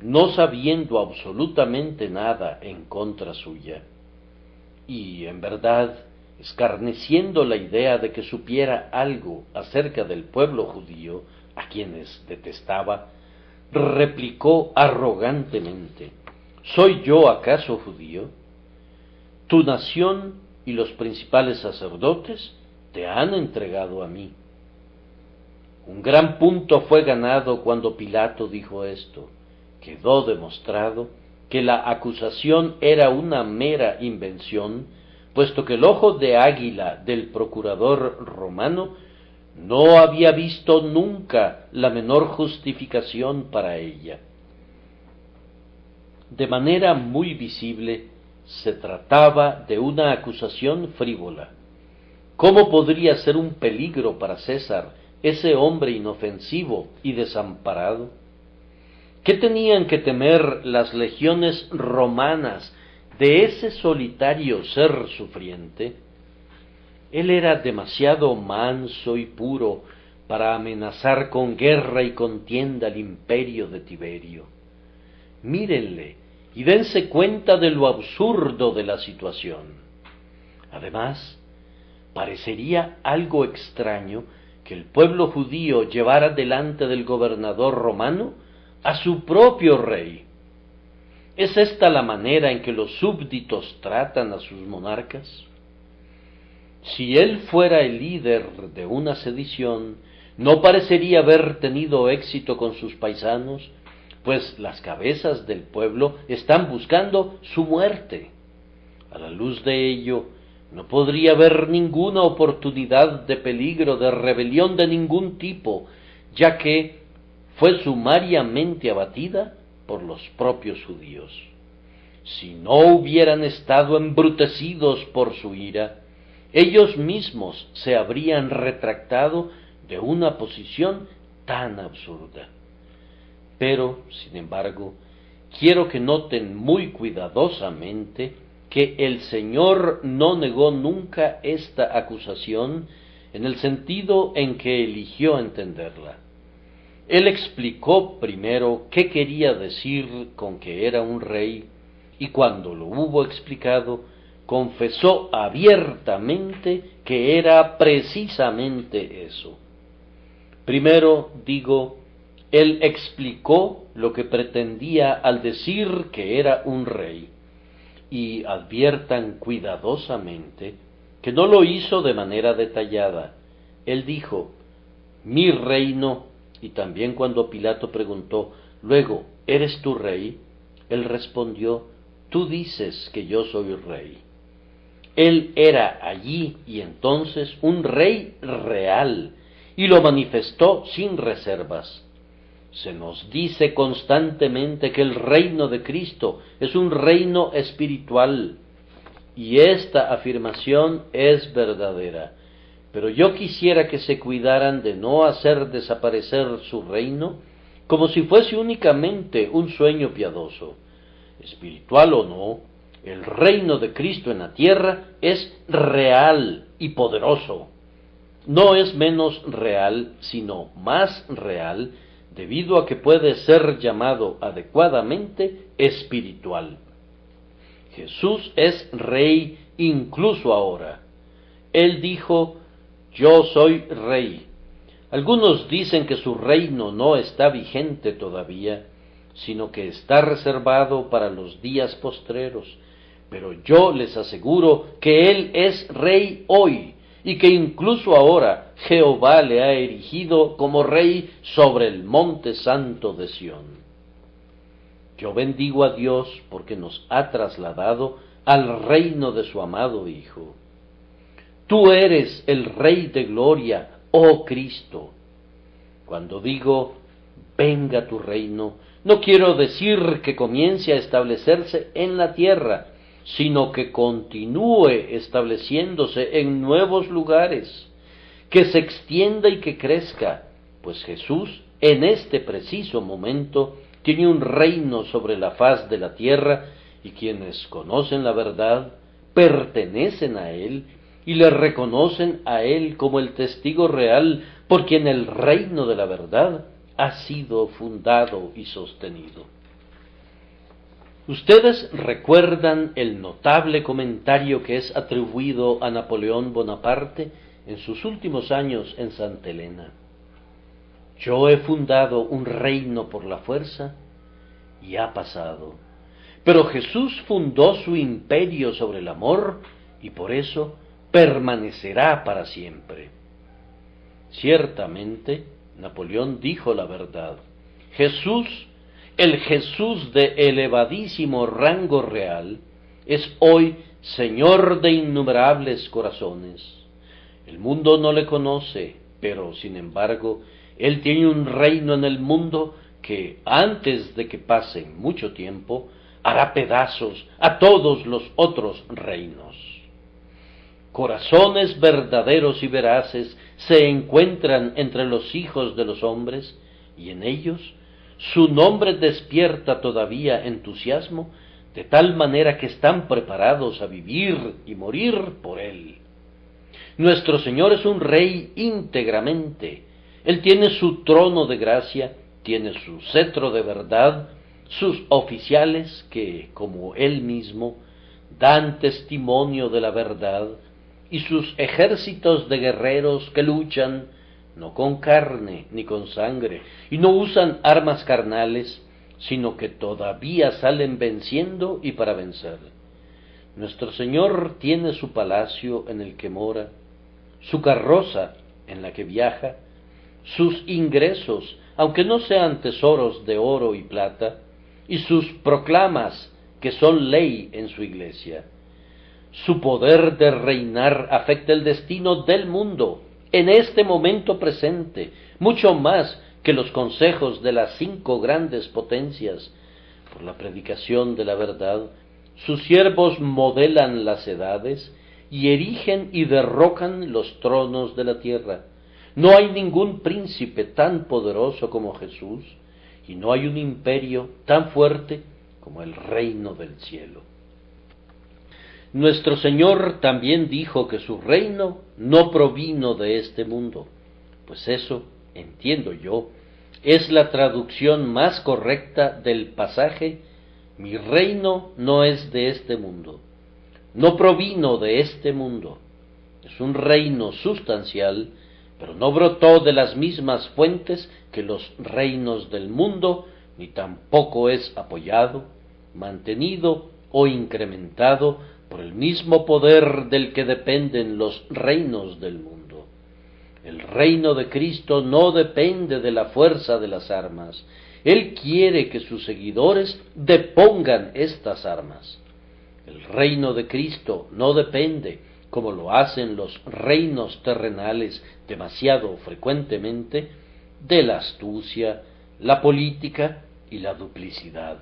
no sabiendo absolutamente nada en contra suya, y en verdad escarneciendo la idea de que supiera algo acerca del pueblo judío, a quienes detestaba, replicó arrogantemente, ¿Soy yo acaso judío? Tu nación y los principales sacerdotes te han entregado a mí. Un gran punto fue ganado cuando Pilato dijo esto. Quedó demostrado que la acusación era una mera invención, puesto que el ojo de águila del procurador romano no había visto nunca la menor justificación para ella. De manera muy visible, se trataba de una acusación frívola. ¿Cómo podría ser un peligro para César ese hombre inofensivo y desamparado? ¿Qué tenían que temer las legiones romanas de ese solitario ser sufriente? Él era demasiado manso y puro para amenazar con guerra y contienda al imperio de Tiberio. Mírenle y dense cuenta de lo absurdo de la situación. Además, parecería algo extraño que el pueblo judío llevara delante del gobernador romano a su propio rey. ¿Es esta la manera en que los súbditos tratan a sus monarcas? Si él fuera el líder de una sedición, no parecería haber tenido éxito con sus paisanos, pues las cabezas del pueblo están buscando su muerte. A la luz de ello, no podría haber ninguna oportunidad de peligro, de rebelión de ningún tipo, ya que fue sumariamente abatida por los propios judíos. Si no hubieran estado embrutecidos por su ira, ellos mismos se habrían retractado de una posición tan absurda. Pero, sin embargo, quiero que noten muy cuidadosamente que el Señor no negó nunca esta acusación en el sentido en que eligió entenderla. Él explicó primero qué quería decir con que era un rey y cuando lo hubo explicado, confesó abiertamente que era precisamente eso. Primero digo, él explicó lo que pretendía al decir que era un rey, y adviertan cuidadosamente que no lo hizo de manera detallada. Él dijo, mi reino, y también cuando Pilato preguntó, luego, ¿eres tu rey? Él respondió, tú dices que yo soy rey. Él era allí y entonces un rey real, y lo manifestó sin reservas. Se nos dice constantemente que el reino de Cristo es un reino espiritual, y esta afirmación es verdadera. Pero yo quisiera que se cuidaran de no hacer desaparecer su reino como si fuese únicamente un sueño piadoso. Espiritual o no, el reino de Cristo en la tierra es real y poderoso no es menos real, sino más real, debido a que puede ser llamado adecuadamente espiritual. Jesús es rey incluso ahora. Él dijo, yo soy rey. Algunos dicen que su reino no está vigente todavía, sino que está reservado para los días postreros. Pero yo les aseguro que Él es rey hoy y que incluso ahora Jehová le ha erigido como rey sobre el monte santo de Sión. Yo bendigo a Dios porque nos ha trasladado al reino de su amado Hijo. Tú eres el Rey de gloria, oh Cristo. Cuando digo, venga tu reino, no quiero decir que comience a establecerse en la tierra, sino que continúe estableciéndose en nuevos lugares, que se extienda y que crezca, pues Jesús en este preciso momento tiene un reino sobre la faz de la tierra y quienes conocen la verdad pertenecen a Él y le reconocen a Él como el testigo real por quien el reino de la verdad ha sido fundado y sostenido. Ustedes recuerdan el notable comentario que es atribuido a Napoleón Bonaparte en sus últimos años en Santa Elena. Yo he fundado un reino por la fuerza y ha pasado. Pero Jesús fundó su imperio sobre el amor y por eso permanecerá para siempre. Ciertamente, Napoleón dijo la verdad. Jesús el Jesús de elevadísimo rango real es hoy Señor de innumerables corazones. El mundo no le conoce, pero sin embargo, Él tiene un reino en el mundo que, antes de que pase mucho tiempo, hará pedazos a todos los otros reinos. Corazones verdaderos y veraces se encuentran entre los hijos de los hombres, y en ellos su nombre despierta todavía entusiasmo, de tal manera que están preparados a vivir y morir por él. Nuestro Señor es un rey íntegramente. Él tiene su trono de gracia, tiene su cetro de verdad, sus oficiales que, como él mismo, dan testimonio de la verdad, y sus ejércitos de guerreros que luchan no con carne ni con sangre, y no usan armas carnales, sino que todavía salen venciendo y para vencer. Nuestro Señor tiene su palacio en el que mora, su carroza en la que viaja, sus ingresos, aunque no sean tesoros de oro y plata, y sus proclamas, que son ley en su iglesia. Su poder de reinar afecta el destino del mundo en este momento presente, mucho más que los consejos de las cinco grandes potencias. Por la predicación de la verdad, sus siervos modelan las edades y erigen y derrocan los tronos de la tierra. No hay ningún príncipe tan poderoso como Jesús, y no hay un imperio tan fuerte como el reino del cielo. Nuestro Señor también dijo que su reino no provino de este mundo, pues eso, entiendo yo, es la traducción más correcta del pasaje Mi reino no es de este mundo, no provino de este mundo, es un reino sustancial pero no brotó de las mismas fuentes que los reinos del mundo, ni tampoco es apoyado, mantenido o incrementado por el mismo poder del que dependen los reinos del mundo. El reino de Cristo no depende de la fuerza de las armas. Él quiere que sus seguidores depongan estas armas. El reino de Cristo no depende como lo hacen los reinos terrenales demasiado frecuentemente, de la astucia, la política y la duplicidad.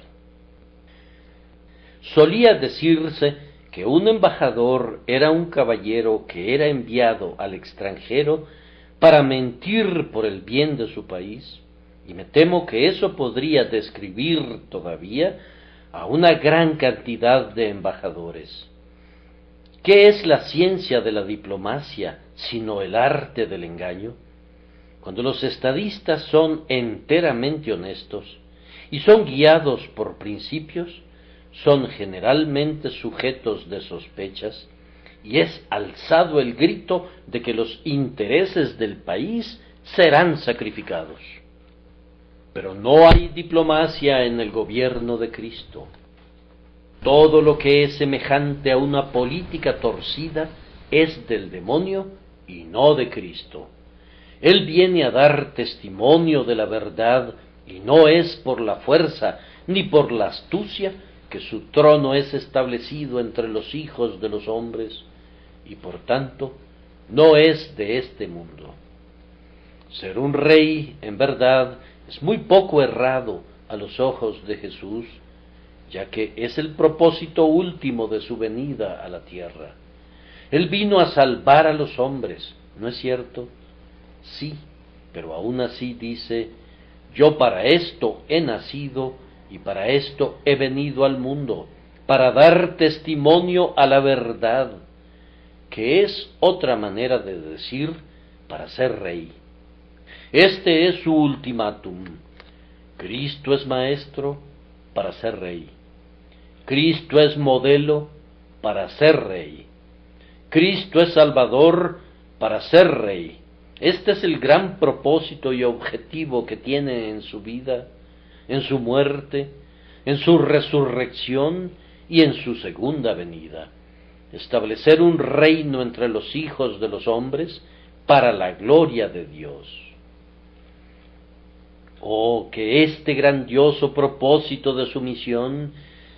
Solía decirse que un embajador era un caballero que era enviado al extranjero para mentir por el bien de su país, y me temo que eso podría describir todavía a una gran cantidad de embajadores. ¿Qué es la ciencia de la diplomacia sino el arte del engaño? Cuando los estadistas son enteramente honestos y son guiados por principios, son generalmente sujetos de sospechas y es alzado el grito de que los intereses del país serán sacrificados. Pero no hay diplomacia en el gobierno de Cristo. Todo lo que es semejante a una política torcida es del demonio y no de Cristo. Él viene a dar testimonio de la verdad y no es por la fuerza ni por la astucia que su trono es establecido entre los hijos de los hombres y por tanto no es de este mundo. Ser un rey, en verdad, es muy poco errado a los ojos de Jesús, ya que es el propósito último de su venida a la tierra. Él vino a salvar a los hombres, ¿no es cierto? Sí, pero aún así dice, yo para esto he nacido y para esto he venido al mundo, para dar testimonio a la verdad, que es otra manera de decir para ser rey. Este es su ultimátum. Cristo es maestro para ser rey. Cristo es modelo para ser rey. Cristo es salvador para ser rey. Este es el gran propósito y objetivo que tiene en su vida, en su muerte, en su resurrección y en su segunda venida. Establecer un reino entre los hijos de los hombres para la gloria de Dios. Oh, que este grandioso propósito de su misión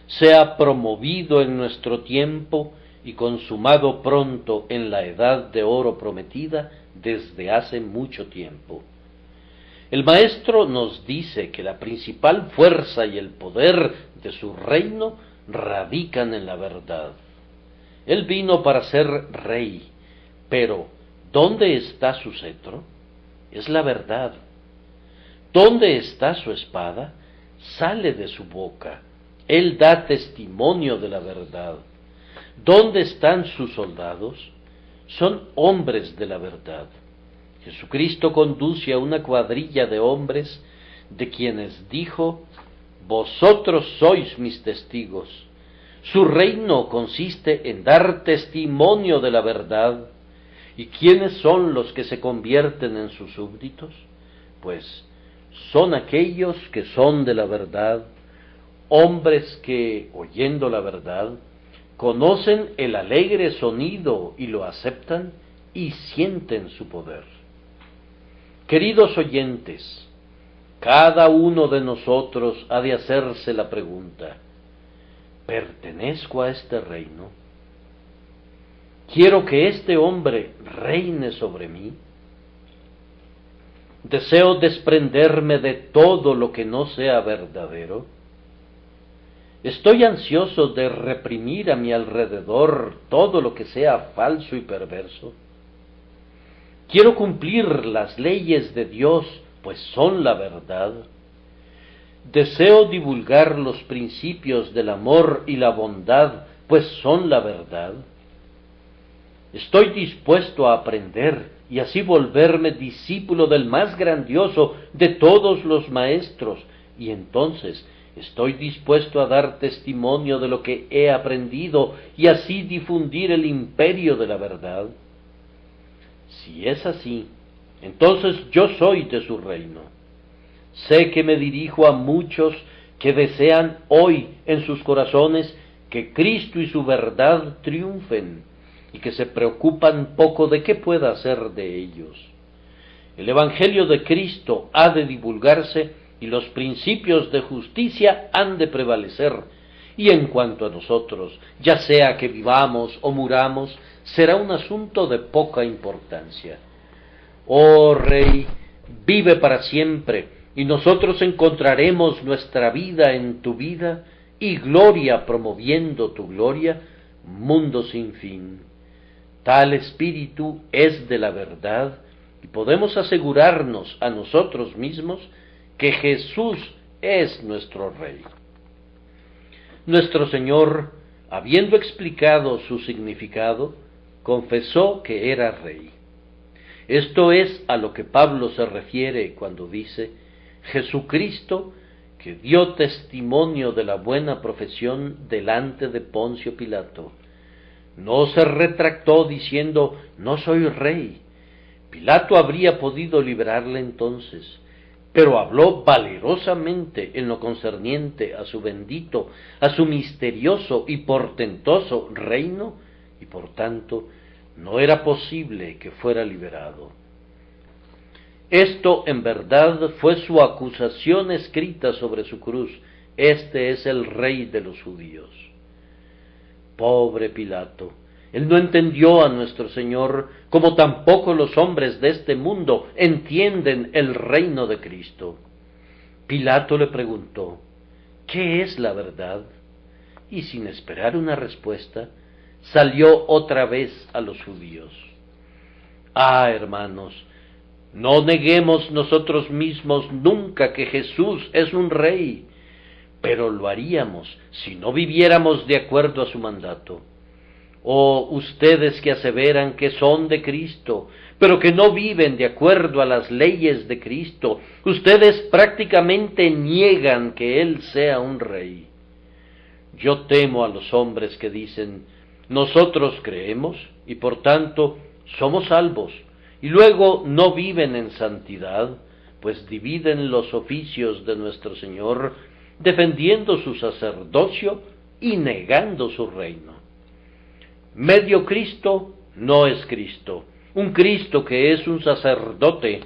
sea promovido en nuestro tiempo y consumado pronto en la edad de oro prometida desde hace mucho tiempo. El Maestro nos dice que la principal fuerza y el poder de su reino radican en la verdad. Él vino para ser rey, pero ¿dónde está su cetro? Es la verdad. ¿Dónde está su espada? Sale de su boca. Él da testimonio de la verdad. ¿Dónde están sus soldados? Son hombres de la verdad. Jesucristo conduce a una cuadrilla de hombres de quienes dijo, Vosotros sois mis testigos. Su reino consiste en dar testimonio de la verdad. ¿Y quiénes son los que se convierten en sus súbditos? Pues son aquellos que son de la verdad, hombres que, oyendo la verdad, conocen el alegre sonido y lo aceptan y sienten su poder. Queridos oyentes, cada uno de nosotros ha de hacerse la pregunta, ¿pertenezco a este reino? ¿Quiero que este hombre reine sobre mí? ¿Deseo desprenderme de todo lo que no sea verdadero? ¿Estoy ansioso de reprimir a mi alrededor todo lo que sea falso y perverso? Quiero cumplir las leyes de Dios, pues son la verdad. Deseo divulgar los principios del amor y la bondad, pues son la verdad. Estoy dispuesto a aprender y así volverme discípulo del más grandioso de todos los maestros, y entonces estoy dispuesto a dar testimonio de lo que he aprendido y así difundir el imperio de la verdad. Si es así, entonces yo soy de su reino. Sé que me dirijo a muchos que desean hoy en sus corazones que Cristo y su verdad triunfen y que se preocupan poco de qué pueda hacer de ellos. El Evangelio de Cristo ha de divulgarse y los principios de justicia han de prevalecer. Y en cuanto a nosotros, ya sea que vivamos o muramos, será un asunto de poca importancia. Oh Rey, vive para siempre, y nosotros encontraremos nuestra vida en tu vida y gloria promoviendo tu gloria, mundo sin fin. Tal espíritu es de la verdad y podemos asegurarnos a nosotros mismos que Jesús es nuestro Rey. Nuestro Señor, habiendo explicado su significado, confesó que era rey. Esto es a lo que Pablo se refiere cuando dice, Jesucristo, que dio testimonio de la buena profesión delante de Poncio Pilato, no se retractó diciendo, no soy rey. Pilato habría podido liberarle entonces, pero habló valerosamente en lo concerniente a su bendito, a su misterioso y portentoso reino, y por tanto no era posible que fuera liberado. Esto en verdad fue su acusación escrita sobre su cruz. Este es el rey de los judíos. Pobre Pilato, él no entendió a nuestro Señor como tampoco los hombres de este mundo entienden el reino de Cristo. Pilato le preguntó, ¿qué es la verdad? Y sin esperar una respuesta, salió otra vez a los judíos. Ah, hermanos, no neguemos nosotros mismos nunca que Jesús es un rey, pero lo haríamos si no viviéramos de acuerdo a su mandato. Oh, ustedes que aseveran que son de Cristo, pero que no viven de acuerdo a las leyes de Cristo, ustedes prácticamente niegan que Él sea un rey. Yo temo a los hombres que dicen, nosotros creemos y por tanto somos salvos, y luego no viven en santidad, pues dividen los oficios de nuestro Señor, defendiendo su sacerdocio y negando su reino. Medio Cristo no es Cristo, un Cristo que es un sacerdote,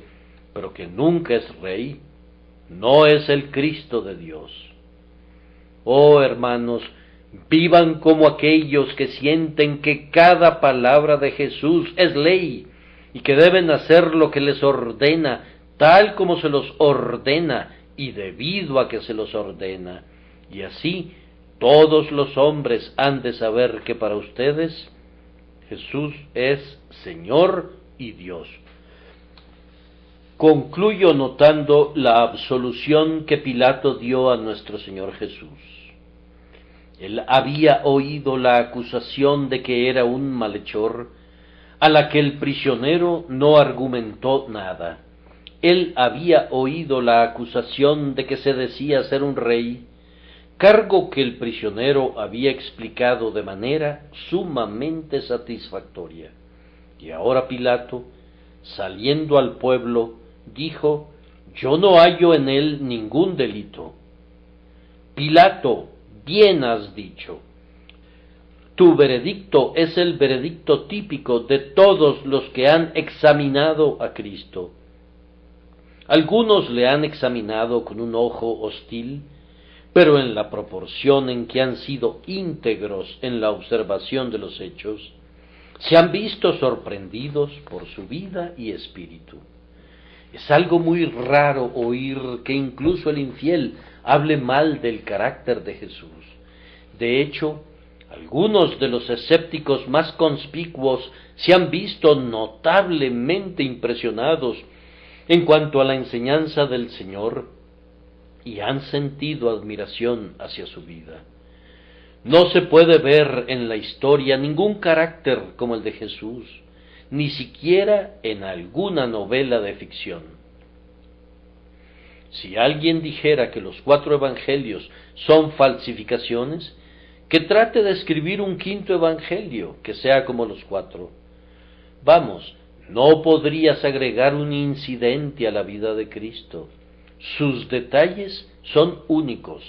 pero que nunca es rey, no es el Cristo de Dios. Oh hermanos, Vivan como aquellos que sienten que cada palabra de Jesús es ley y que deben hacer lo que les ordena tal como se los ordena y debido a que se los ordena. Y así todos los hombres han de saber que para ustedes Jesús es Señor y Dios. Concluyo notando la absolución que Pilato dio a nuestro Señor Jesús. Él había oído la acusación de que era un malhechor, a la que el prisionero no argumentó nada. Él había oído la acusación de que se decía ser un rey, cargo que el prisionero había explicado de manera sumamente satisfactoria. Y ahora Pilato, saliendo al pueblo, dijo, Yo no hallo en él ningún delito. Pilato, bien has dicho. Tu veredicto es el veredicto típico de todos los que han examinado a Cristo. Algunos le han examinado con un ojo hostil, pero en la proporción en que han sido íntegros en la observación de los hechos, se han visto sorprendidos por su vida y espíritu. Es algo muy raro oír que incluso el infiel hable mal del carácter de Jesús. De hecho, algunos de los escépticos más conspicuos se han visto notablemente impresionados en cuanto a la enseñanza del Señor y han sentido admiración hacia su vida. No se puede ver en la historia ningún carácter como el de Jesús, ni siquiera en alguna novela de ficción. Si alguien dijera que los cuatro evangelios son falsificaciones, que trate de escribir un quinto evangelio que sea como los cuatro. Vamos, no podrías agregar un incidente a la vida de Cristo. Sus detalles son únicos.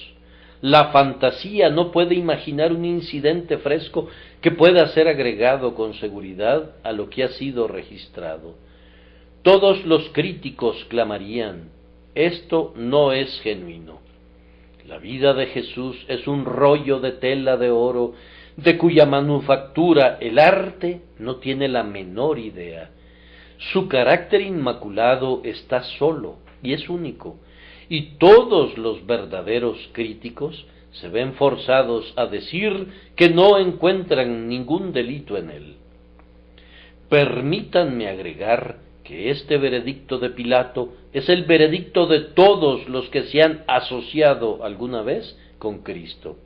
La fantasía no puede imaginar un incidente fresco que pueda ser agregado con seguridad a lo que ha sido registrado. Todos los críticos clamarían, esto no es genuino. La vida de Jesús es un rollo de tela de oro de cuya manufactura el arte no tiene la menor idea. Su carácter inmaculado está solo y es único, y todos los verdaderos críticos se ven forzados a decir que no encuentran ningún delito en él. Permítanme agregar que este veredicto de Pilato es el veredicto de todos los que se han asociado alguna vez con Cristo.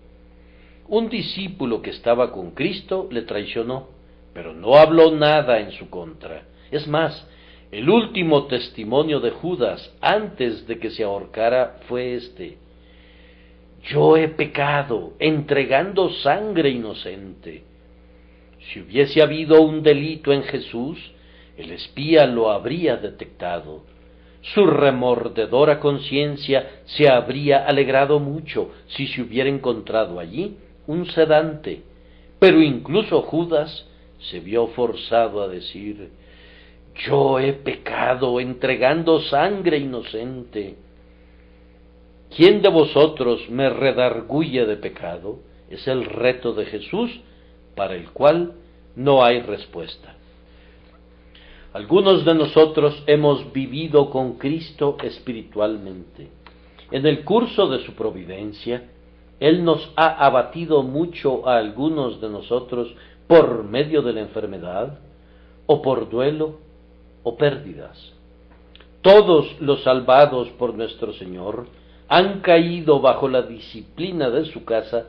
Un discípulo que estaba con Cristo le traicionó, pero no habló nada en su contra. Es más, el último testimonio de Judas antes de que se ahorcara fue este. Yo he pecado entregando sangre inocente. Si hubiese habido un delito en Jesús, el espía lo habría detectado. Su remordedora conciencia se habría alegrado mucho si se hubiera encontrado allí un sedante, pero incluso Judas se vio forzado a decir yo he pecado entregando sangre inocente. ¿Quién de vosotros me redarguye de pecado? Es el reto de Jesús para el cual no hay respuesta. Algunos de nosotros hemos vivido con Cristo espiritualmente. En el curso de su providencia, Él nos ha abatido mucho a algunos de nosotros por medio de la enfermedad, o por duelo, o pérdidas. Todos los salvados por nuestro Señor han caído bajo la disciplina de su casa,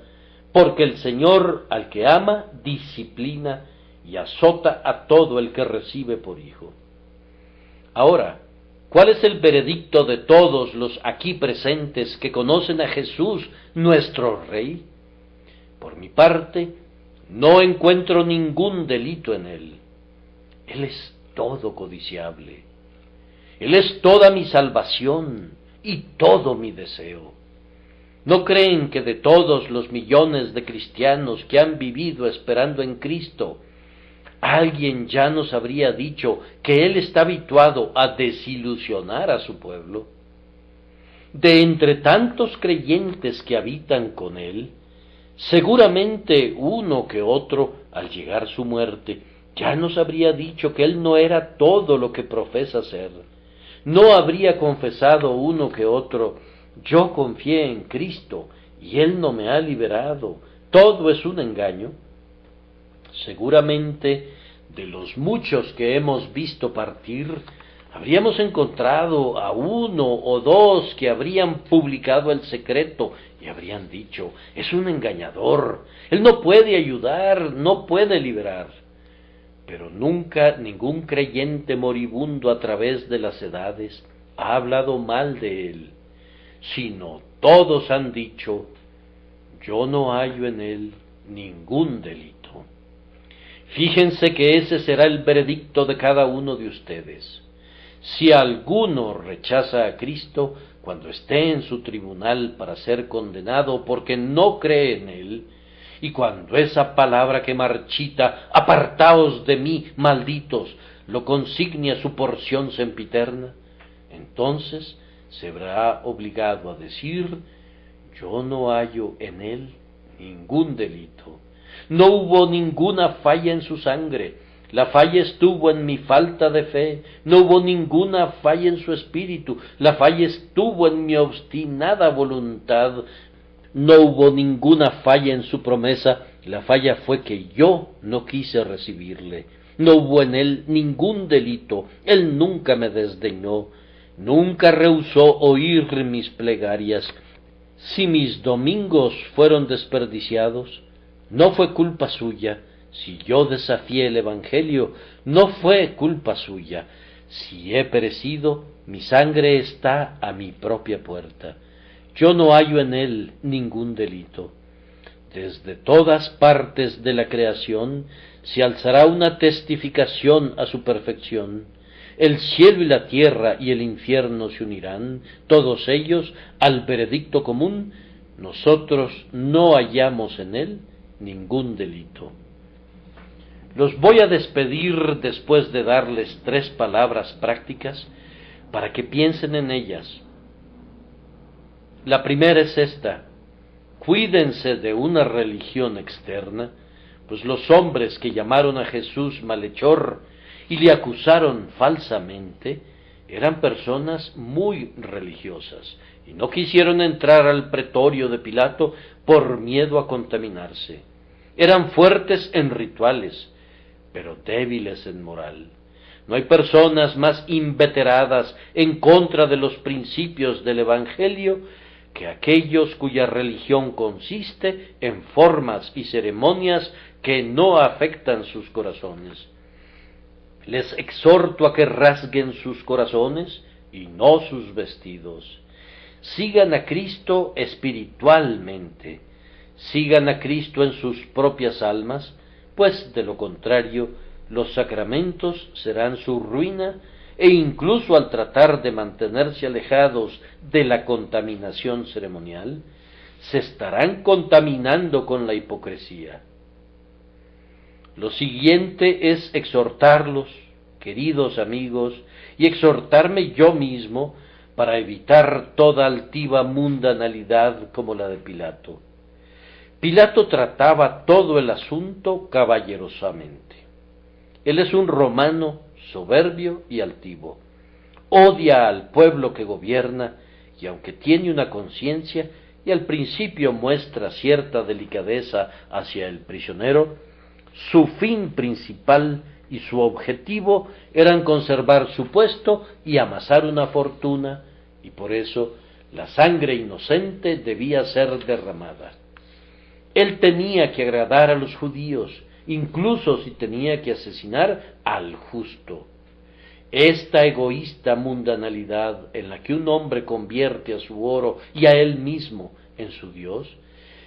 porque el Señor al que ama disciplina y azota a todo el que recibe por hijo. Ahora, ¿cuál es el veredicto de todos los aquí presentes que conocen a Jesús, nuestro Rey? Por mi parte, no encuentro ningún delito en él. Él es todo codiciable. Él es toda mi salvación y todo mi deseo. ¿No creen que de todos los millones de cristianos que han vivido esperando en Cristo, alguien ya nos habría dicho que Él está habituado a desilusionar a su pueblo? De entre tantos creyentes que habitan con Él, seguramente uno que otro, al llegar su muerte, ya nos habría dicho que Él no era todo lo que profesa ser. no habría confesado uno que otro, yo confié en Cristo y Él no me ha liberado, todo es un engaño. Seguramente de los muchos que hemos visto partir, habríamos encontrado a uno o dos que habrían publicado el secreto y habrían dicho, es un engañador, él no puede ayudar, no puede liberar. Pero nunca ningún creyente moribundo a través de las edades ha hablado mal de él, sino todos han dicho, yo no hallo en él ningún delito. Fíjense que ese será el veredicto de cada uno de ustedes. Si alguno rechaza a Cristo cuando esté en su tribunal para ser condenado porque no cree en él, y cuando esa palabra que marchita, apartaos de mí, malditos, lo consigne a su porción sempiterna, entonces se verá obligado a decir, yo no hallo en él ningún delito. No hubo ninguna falla en su sangre. La falla estuvo en mi falta de fe. No hubo ninguna falla en su espíritu. La falla estuvo en mi obstinada voluntad. No hubo ninguna falla en su promesa. La falla fue que yo no quise recibirle. No hubo en él ningún delito. Él nunca me desdeñó. Nunca rehusó oír mis plegarias. Si mis domingos fueron desperdiciados, no fue culpa suya. Si yo desafié el Evangelio, no fue culpa suya. Si he perecido, mi sangre está a mi propia puerta. Yo no hallo en él ningún delito. Desde todas partes de la creación se alzará una testificación a su perfección. El cielo y la tierra y el infierno se unirán, todos ellos al veredicto común, nosotros no hallamos en él ningún delito. Los voy a despedir después de darles tres palabras prácticas para que piensen en ellas. La primera es esta, cuídense de una religión externa, pues los hombres que llamaron a Jesús malhechor y le acusaron falsamente eran personas muy religiosas y no quisieron entrar al pretorio de Pilato por miedo a contaminarse. Eran fuertes en rituales, pero débiles en moral. No hay personas más inveteradas en contra de los principios del Evangelio que aquellos cuya religión consiste en formas y ceremonias que no afectan sus corazones. Les exhorto a que rasguen sus corazones y no sus vestidos sigan a Cristo espiritualmente, sigan a Cristo en sus propias almas, pues de lo contrario los sacramentos serán su ruina e incluso al tratar de mantenerse alejados de la contaminación ceremonial, se estarán contaminando con la hipocresía. Lo siguiente es exhortarlos, queridos amigos, y exhortarme yo mismo para evitar toda altiva mundanalidad como la de Pilato. Pilato trataba todo el asunto caballerosamente. Él es un romano soberbio y altivo. Odia al pueblo que gobierna y aunque tiene una conciencia y al principio muestra cierta delicadeza hacia el prisionero, su fin principal y su objetivo eran conservar su puesto y amasar una fortuna, y por eso la sangre inocente debía ser derramada. Él tenía que agradar a los judíos, incluso si tenía que asesinar al justo. Esta egoísta mundanalidad en la que un hombre convierte a su oro y a él mismo en su Dios,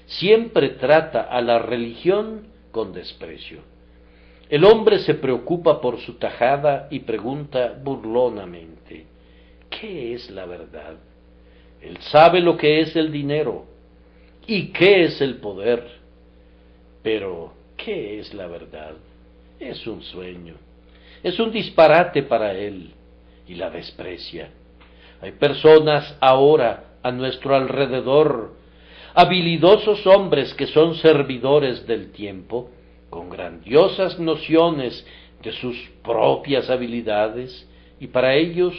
siempre trata a la religión con desprecio. El hombre se preocupa por su tajada y pregunta burlonamente, ¿qué es la verdad? Él sabe lo que es el dinero y qué es el poder, pero ¿qué es la verdad? Es un sueño, es un disparate para él y la desprecia. Hay personas ahora a nuestro alrededor, habilidosos hombres que son servidores del tiempo, con grandiosas nociones de sus propias habilidades, y para ellos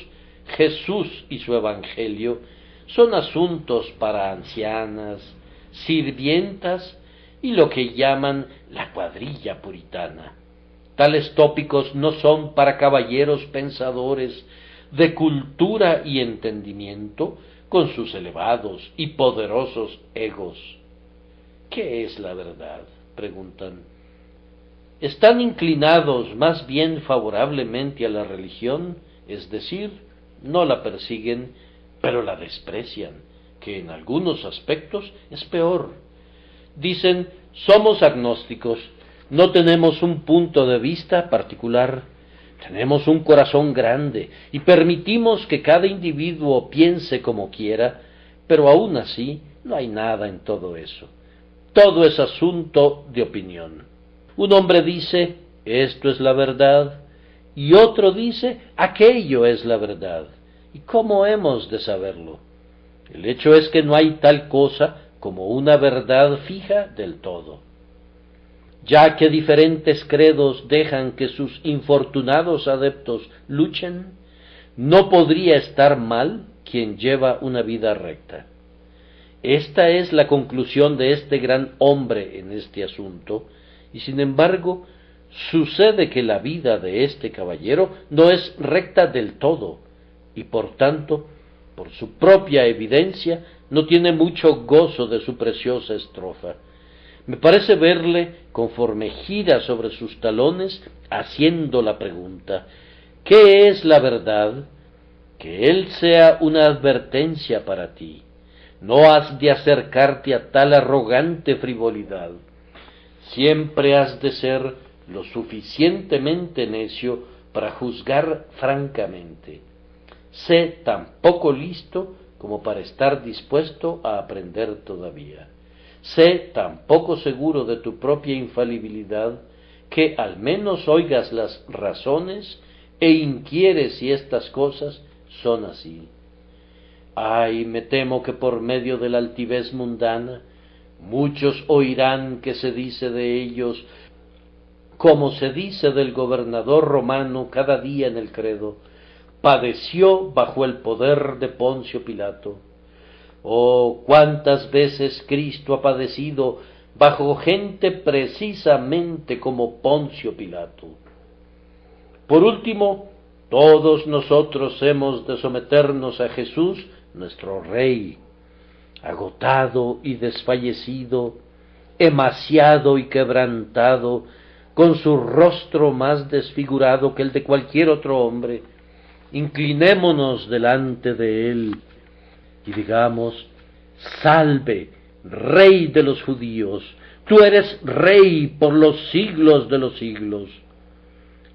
Jesús y su Evangelio son asuntos para ancianas, sirvientas y lo que llaman la cuadrilla puritana. Tales tópicos no son para caballeros pensadores de cultura y entendimiento con sus elevados y poderosos egos. ¿Qué es la verdad? preguntan. ¿Están inclinados más bien favorablemente a la religión? Es decir, no la persiguen, pero la desprecian, que en algunos aspectos es peor. Dicen, somos agnósticos, no tenemos un punto de vista particular, tenemos un corazón grande y permitimos que cada individuo piense como quiera, pero aún así no hay nada en todo eso. Todo es asunto de opinión. Un hombre dice, esto es la verdad, y otro dice, aquello es la verdad. ¿Y cómo hemos de saberlo? El hecho es que no hay tal cosa como una verdad fija del todo ya que diferentes credos dejan que sus infortunados adeptos luchen, no podría estar mal quien lleva una vida recta. Esta es la conclusión de este gran hombre en este asunto, y sin embargo sucede que la vida de este caballero no es recta del todo, y por tanto, por su propia evidencia, no tiene mucho gozo de su preciosa estrofa me parece verle, conforme gira sobre sus talones, haciendo la pregunta, ¿qué es la verdad? Que él sea una advertencia para ti. No has de acercarte a tal arrogante frivolidad. Siempre has de ser lo suficientemente necio para juzgar francamente. Sé tan poco listo como para estar dispuesto a aprender todavía. Sé tan poco seguro de tu propia infalibilidad que al menos oigas las razones e inquieres si estas cosas son así. Ay, me temo que por medio de la altivez mundana muchos oirán que se dice de ellos como se dice del gobernador romano cada día en el credo, padeció bajo el poder de Poncio Pilato Oh, cuántas veces Cristo ha padecido bajo gente precisamente como Poncio Pilato. Por último, todos nosotros hemos de someternos a Jesús, nuestro Rey, agotado y desfallecido, emaciado y quebrantado, con su rostro más desfigurado que el de cualquier otro hombre, inclinémonos delante de él y digamos, salve, rey de los judíos, tú eres rey por los siglos de los siglos.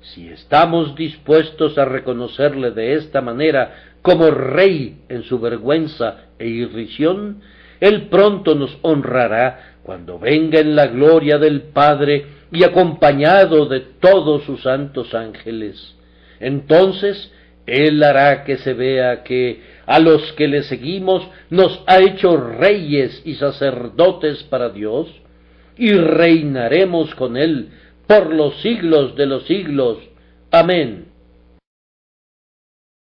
Si estamos dispuestos a reconocerle de esta manera como rey en su vergüenza e irrisión, él pronto nos honrará cuando venga en la gloria del Padre y acompañado de todos sus santos ángeles. Entonces él hará que se vea que a los que le seguimos nos ha hecho reyes y sacerdotes para Dios, y reinaremos con Él por los siglos de los siglos. Amén.